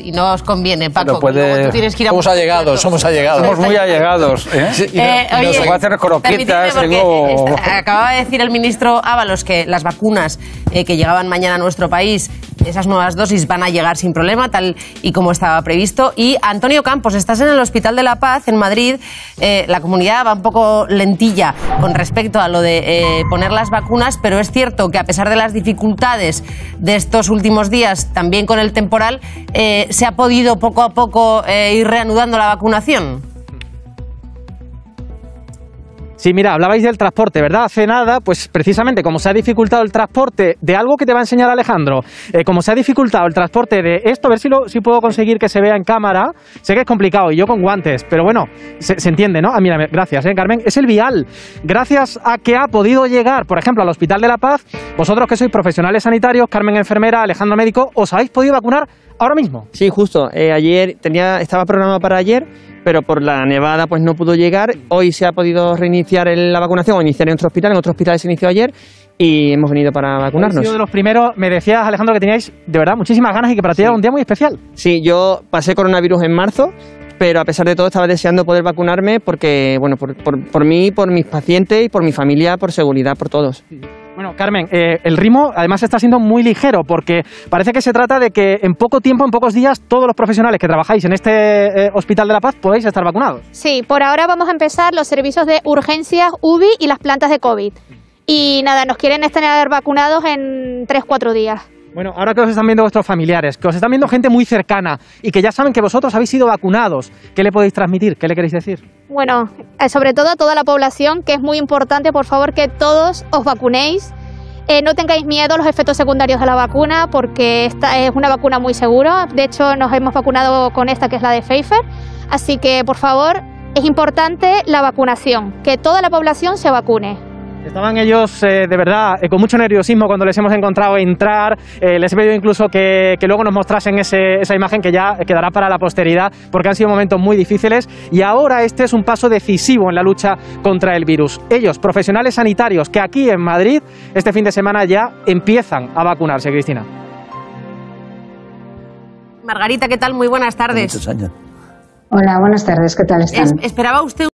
y no os conviene, Paco. Pero puede- tienes que ir a Somos allegados, somos allegados. Somos muy allegados. ¿eh? Sí, y no- Eh, y no oye, sé- Voy a hacer croquetas, tengo- esta- acababa de decir el ministro Ábalos que las vacunas eh, que llegaban mañana a nuestro país, esas nuevas dosis van a llegar sin problema, tal y como estaba previsto. Y Antonio Campos, estás en el Hospital de la Paz, en Madrid. Eh, la comunidad va un poco lentilla con respecto a lo de eh, poner las vacunas, pero es cierto que a pesar de las dificultades de estos últimos días, también con el temporal, eh, se ha podido poco a poco ir reanudando la vacunación. Sí, mira, hablabais del transporte, ¿verdad? Hace nada, pues precisamente como se ha dificultado el transporte de algo que te va a enseñar Alejandro, eh, como se ha dificultado el transporte de esto, a ver si, lo, si puedo conseguir que se vea en cámara, sé que es complicado y yo con guantes, pero bueno, se, entiende, ¿no? Ah, mira, gracias, ¿eh, Carmen? Es el vial. Gracias a que ha podido llegar, por ejemplo, al Hospital de la Paz, vosotros que sois profesionales sanitarios, Carmen enfermera, Alejandro médico, os habéis podido vacunar ahora mismo. Sí, justo. Eh, ayer tenía, estaba programado para ayer, pero por la nevada pues no pudo llegar. Hoy se ha podido reiniciar la vacunación o iniciar en otro hospital. En otro hospital se inició ayer y hemos venido para vacunarnos. sido de los primeros, me decías, Alejandro, que teníais de verdad muchísimas ganas y que para ti era un día muy especial. Sí, yo pasé coronavirus en marzo, pero a pesar de todo estaba deseando poder vacunarme porque, bueno, por, por, por mí, por mis pacientes y por mi familia, por seguridad, por todos. Bueno, Carmen, eh, el ritmo además está siendo muy ligero porque parece que se trata de que en poco tiempo, en pocos días, todos los profesionales que trabajáis en este eh, Hospital de la Paz podéis estar vacunados. Sí, por ahora vamos a empezar los servicios de urgencias UBI y las plantas de COVID. Y nada, nos quieren tener vacunados en 3-4 días. Bueno, ahora que os están viendo vuestros familiares, que os están viendo gente muy cercana y que ya saben que vosotros habéis sido vacunados, ¿qué le podéis transmitir? ¿Qué le queréis decir? Bueno, eh, sobre todo a toda la población, que es muy importante, por favor, que todos os vacunéis. Eh, no tengáis miedo a los efectos secundarios de la vacuna, porque esta es una vacuna muy segura. De hecho, nos hemos vacunado con esta, que es la de Pfizer. Así que, por favor, es importante la vacunación, que toda la población se vacune. Estaban ellos eh, de verdad eh, con mucho nerviosismo cuando les hemos encontrado entrar. Eh, les he pedido incluso que, que luego nos mostrasen ese- esa imagen que ya quedará para la posteridad porque han sido momentos muy difíciles y ahora este es un paso decisivo en la lucha contra el virus. Ellos, profesionales sanitarios que aquí en Madrid este fin de semana ya empiezan a vacunarse, Cristina. Margarita, ¿qué tal? Muy buenas tardes. Muchos años. Hola, buenas tardes, ¿qué tal están? Es- ¿Esperaba usted